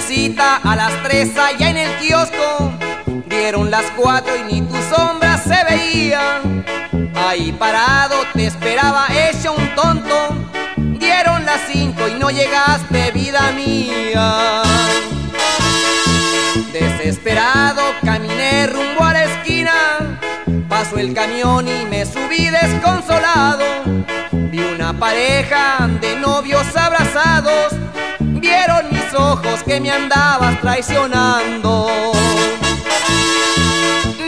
diste cita a las tres allá en el kiosco. Dieron las cuatro y ni tu sombra se veía. Ahí parado te esperaba hecho un tonto. Dieron las cinco y no llegaste, vida mía. Desesperado caminé rumbo a la esquina. Pasó el camión y me subí desconsolado. Vi una pareja de novios abrazados. Ojos que me andabas traicionando.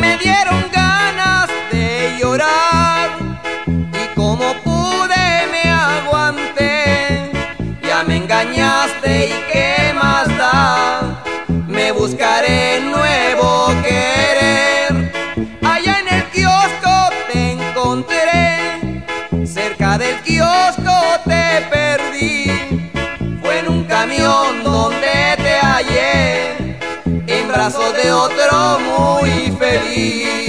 Me dieron ganas de llorar y como pude me aguanté. Ya me engañaste y qué más da. Me buscaré nuevo querer. Allá en el kiosco te encontré. Cerca del kiosco te perdí. Fue otro muy feliz.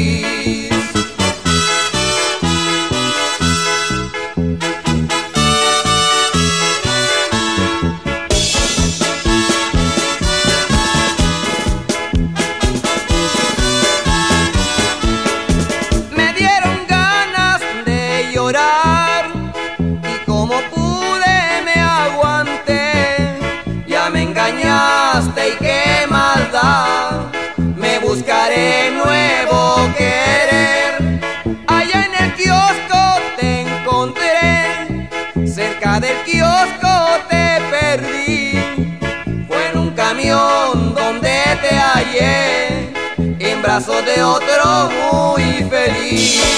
Buscaré nuevo querer. Allá en el kiosco te encontré. Cerca del kiosco te perdí. Fue en un camión donde te hallé. En brazos de otro muy feliz.